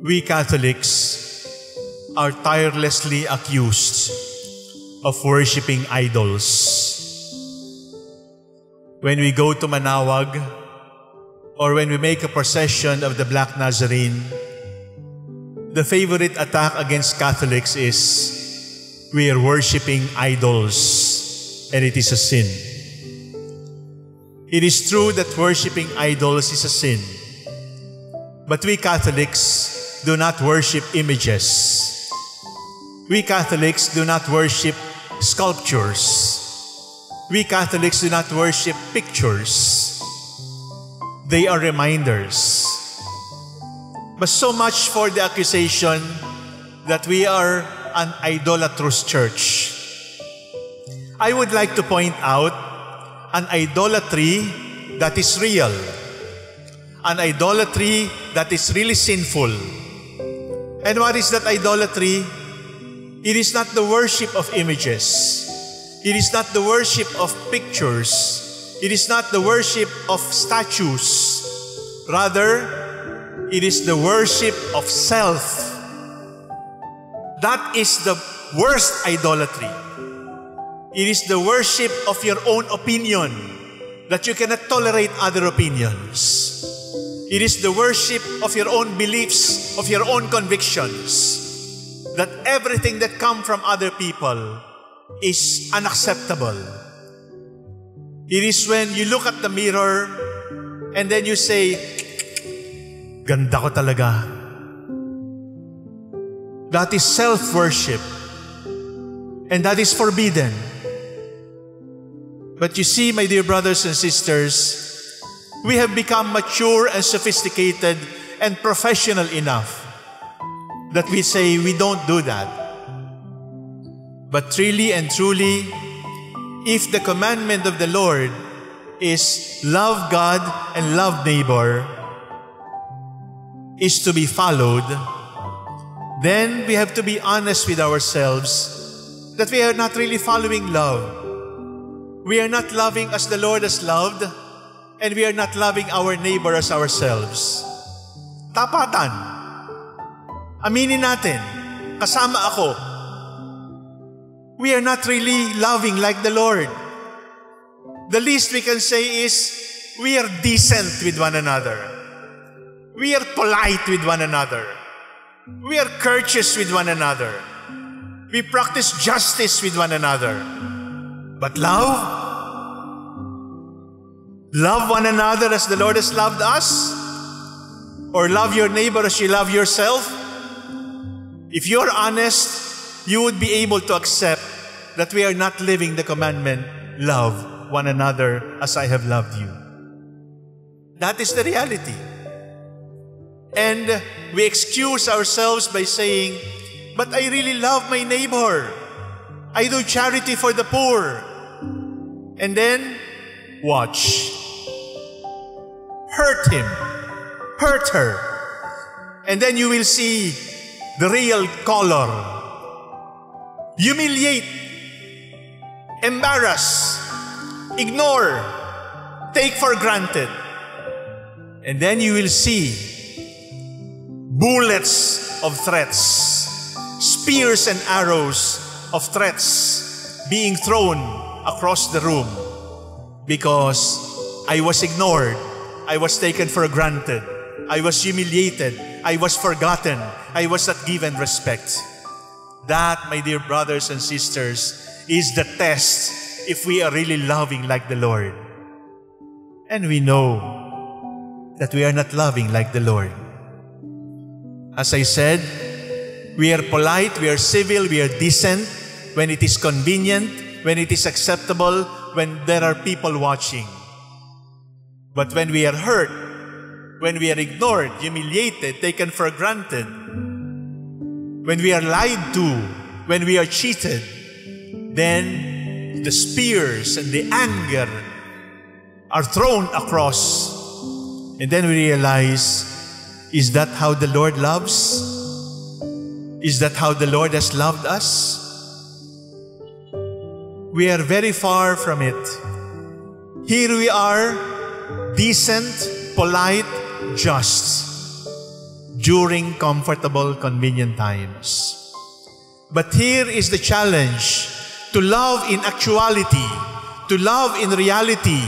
We Catholics are tirelessly accused of worshiping idols. When we go to Manaoag, or when we make a procession of the Black Nazarene, the favorite attack against Catholics is we are worshiping idols and it is a sin. It is true that worshiping idols is a sin. But we Catholics do not worship images. We Catholics do not worship sculptures. We Catholics do not worship pictures. They are reminders. But so much for the accusation that we are an idolatrous church. I would like to point out an idolatry that is real, an idolatry that is really sinful. And what is that idolatry? It is not the worship of images. It is not the worship of pictures. It is not the worship of statues. Rather, it is the worship of self. That is the worst idolatry. It is the worship of your own opinion, that you cannot tolerate other opinions. It is the worship of your own beliefs, of your own convictions, that everything that come from other people is unacceptable. It is when you look at the mirror and then you say, Ganda ko talaga. That is self-worship. And that is forbidden. But you see, my dear brothers and sisters, we have become mature and sophisticated and professional enough that we say we don't do that. But really and truly, if the commandment of the Lord is love God and love neighbor, is to be followed, then we have to be honest with ourselves that we are not really following love. We are not loving as the Lord has loved, and we are not loving our neighbor as ourselves. Tapatan. Aminin natin, kasama ako. We are not really loving like the Lord. The least we can say is, we are decent with one another. We are polite with one another. We are courteous with one another. We practice justice with one another. But love? Love one another as the Lord has loved us? Or love your neighbor as you love yourself? If you're honest, you would be able to accept that we are not living the commandment, love one another as I have loved you. That is the reality. And we excuse ourselves by saying, but I really love my neighbor. I do charity for the poor. And then, watch. Hurt him. Hurt her. And then you will see the real color. Humiliate. Embarrass. Ignore. Take for granted. And then you will see bullets of threats, spears and arrows of threats being thrown across the room because I was ignored, I was taken for granted, I was humiliated, I was forgotten, I was not given respect. That, my dear brothers and sisters, is the test if we are really loving like the Lord. And we know that we are not loving like the Lord. As I said, we are polite, we are civil, we are decent when it is convenient, when it is acceptable, when there are people watching. But when we are hurt, when we are ignored, humiliated, taken for granted, when we are lied to, when we are cheated, then the spears and the anger are thrown across. And then we realize is that how the Lord loves? Is that how the Lord has loved us? We are very far from it. Here we are, decent, polite, just. during comfortable, convenient times. But here is the challenge to love in actuality, to love in reality,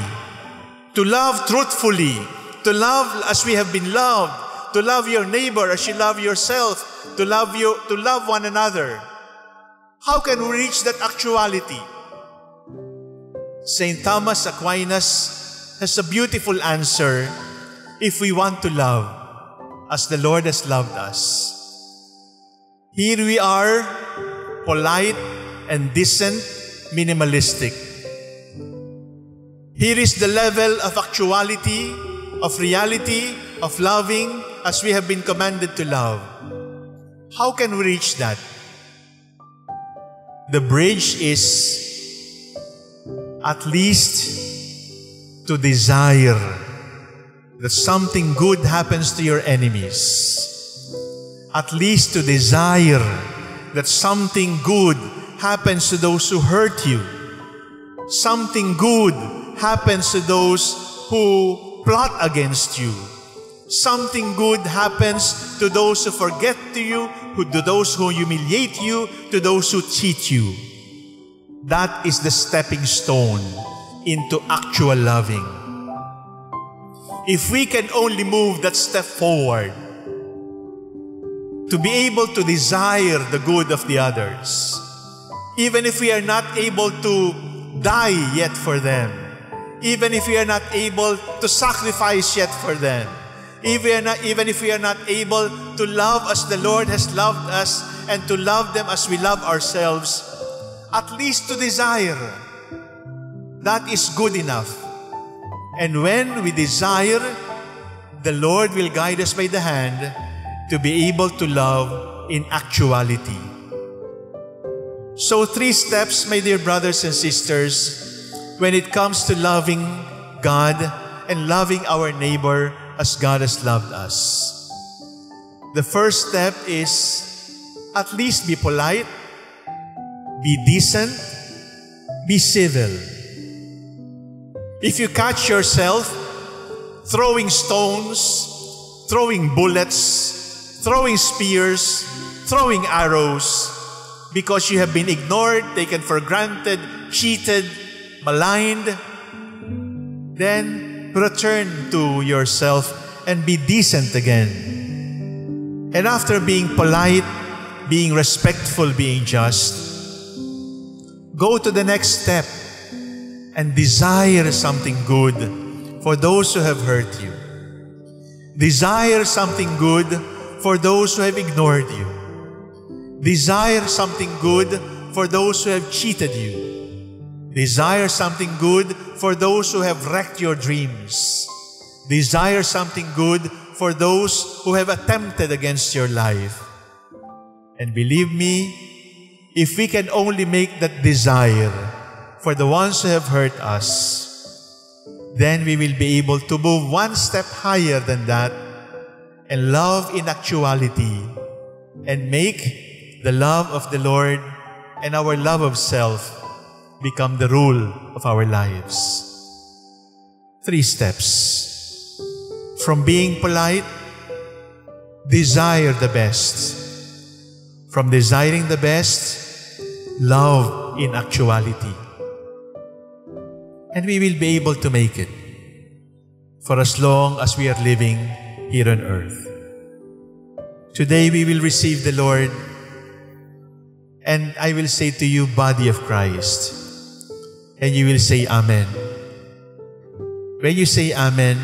to love truthfully, to love as we have been loved, to love your neighbor as you love yourself, to love you, to love one another. How can we reach that actuality? St. Thomas Aquinas has a beautiful answer if we want to love as the Lord has loved us. Here we are, polite and decent, minimalistic. Here is the level of actuality, of reality, of loving as we have been commanded to love. How can we reach that? The bridge is at least to desire that something good happens to your enemies. At least to desire that something good happens to those who hurt you. Something good happens to those who plot against you. Something good happens to those who forget to you, who, to those who humiliate you, to those who cheat you. That is the stepping stone into actual loving. If we can only move that step forward, to be able to desire the good of the others, even if we are not able to die yet for them, even if we are not able to sacrifice yet for them, even, not, even if we are not able to love as the Lord has loved us and to love them as we love ourselves, at least to desire. That is good enough. And when we desire, the Lord will guide us by the hand to be able to love in actuality. So, three steps, my dear brothers and sisters, when it comes to loving God and loving our neighbor as God has loved us. The first step is at least be polite, be decent, be civil. If you catch yourself throwing stones, throwing bullets, throwing spears, throwing arrows, because you have been ignored, taken for granted, cheated, maligned, then return to yourself and be decent again. And after being polite, being respectful, being just, go to the next step and desire something good for those who have hurt you. Desire something good for those who have ignored you. Desire something good for those who have cheated you. Desire something good for those who have wrecked your dreams. Desire something good for those who have attempted against your life. And believe me, if we can only make that desire for the ones who have hurt us, then we will be able to move one step higher than that and love in actuality and make the love of the Lord and our love of self become the rule of our lives. Three steps. From being polite, desire the best. From desiring the best, love in actuality. And we will be able to make it for as long as we are living here on earth. Today we will receive the Lord and I will say to you, body of Christ. And you will say, Amen. When you say Amen,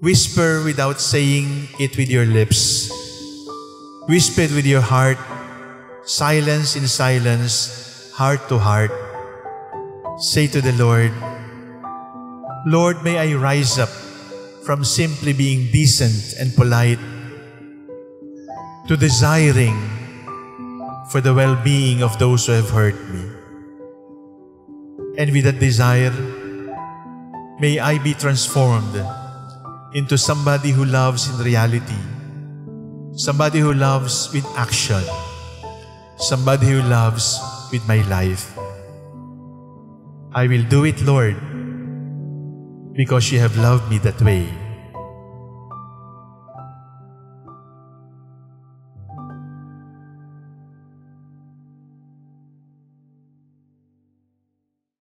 whisper without saying it with your lips. Whisper it with your heart, silence in silence, heart to heart. Say to the Lord, Lord, may I rise up from simply being decent and polite to desiring for the well-being of those who have hurt me. And with that desire, may I be transformed into somebody who loves in reality, somebody who loves with action, somebody who loves with my life. I will do it, Lord, because you have loved me that way.